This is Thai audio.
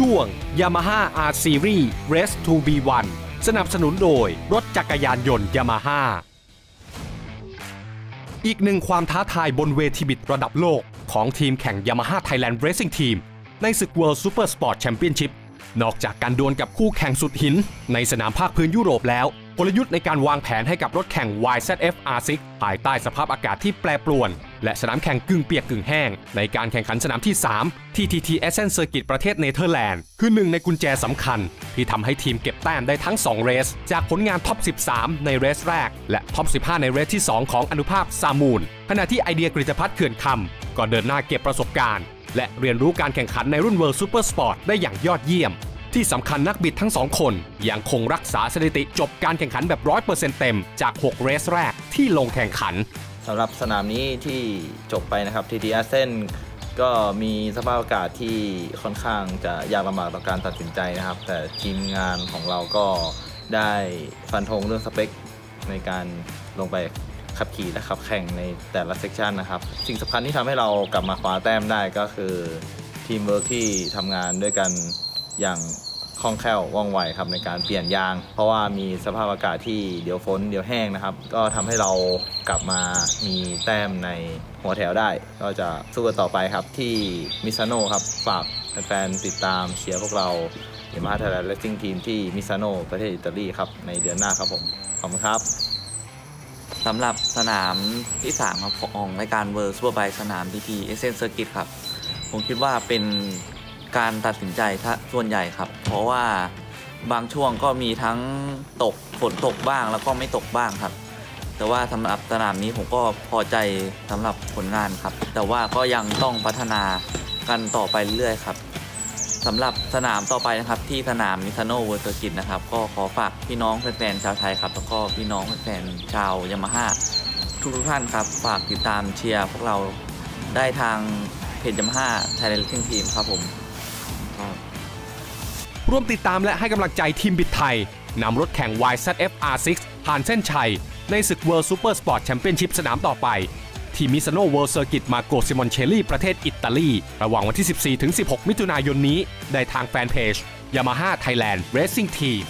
ช่วง Yamaha R Series Race to B1 สนับสนุนโดยรถจักรยานยนต์ Yamaha อีกหนึ่งความท้าทายบนเวทีบิดระดับโลกของทีมแข่ง Yamaha Thailand Racing Team ในศึก World Super Sport Championship นอกจากการดวลกับคู่แข่งสุดหิน ในสนามภาคพื้นยุโรปแล้ว กลยุทธ์ในการวางแผนให้กับรถแข่ง YZF R6 ภายใต้สภาพอากาศที่แปรปรวน และสนามแข่งกึ่งเปียกกึ่งแห้ง ในการแข่งขันสนามที่ 3 ที่ TT Assen Circuit ประเทศเนเธอร์แลนด์ คือหนึ่งในกุญแจสำคัญ ที่ทำให้ทีมเก็บแต้มได้ทั้ง 2 race จากผลงาน top 13 ใน race แรก และ top 15 ใน race ที่ 2 ของอนุภาพซามูลขณะที่ไอเดียกฤษพัฒน์เขื่อนคำก็เดินหน้าเก็บประสบการณ์ และเรียนรู้การแข่งขันในรุ่น World Super Sport ได้อย่างยอดเยี่ยมที่สำคัญนักบิดทั้งสองคนยังคงรักษาสถิติจบการแข่งขันแบบ 100%เต็มจาก 6 race แรกที่ลงแข่งขัน สำหรับสนามนี้ที่จบไปนะครับ TT Assen ก็มีสภาพอากาศที่ค่อนข้างจะยากลำบากต่อการตัดสินใจนะครับ แต่ทีมงานของเราก็ได้ฟันธงเรื่องสเปคในการลงไปขับขี่และขับแข่งในแต่ละ section นะครับ สิ่งสำคัญที่ทำให้เรากลับมาคว้าแต้มได้ก็คือทีมเวิร์กที่ทำงานด้วยกันอย่าง คล่องแคล่วว่องไวครับในการเปลี่ยนยาง เพราะว่ามีสภาพอากาศที่เดี๋ยวฝนเดี๋ยวแห้งนะครับ ก็ทำให้เรากลับมามีแต้มในหัวแถวได้ ก็จะสู้กันต่อไปครับที่มิซาโนครับฝากแฟนๆติดตามเชียร์พวกเรา Yamaha Thailand Racing Team ที่มิซาโนประเทศอิตาลีครับในเดือนหน้าครับผมขอบคุณครับสำหรับสนามที่3ครับของรายการ World Superbike สนาม TT Assen Circuit ครับ ผมคิดว่าเป็น การตัดสินใจถ้าส่วนใหญ่ครับ เพราะว่าบางช่วงก็มีทั้งตกฝนตกบ้างแล้วก็ไม่ตกบ้างครับ แต่ว่าสำหรับสนามนี้ผมก็พอใจสำหรับผลงานครับ แต่ว่าก็ยังต้องพัฒนากันต่อไปเรื่อยๆครับสำหรับสนามต่อไปนะครับที่สนาม Misano World Circuit นะครับก็ขอฝากพี่น้องแฟนๆชาวไทยครับแล้วก็พี่น้องแฟนชาวยามาฮ่าทุกๆท่านครับ ฝากติดตามเชียร์พวกเราได้ทางเพจ Yamaha Thailand Team ครับผม ร่วมติดตามและให้กำลังใจทีมบิดไทยนำรถแข่ง YZF R6 ผ่านเส้นชัย ในศึก World Super Sport Championship สนามต่อไป ที่ Misano World Circuit Marco Simoncelli ประเทศอิตาลี ระหว่างวันที่ 14-16 มิถุนายนนี้ ได้ทางแฟนเพจ Yamaha Thailand Racing Team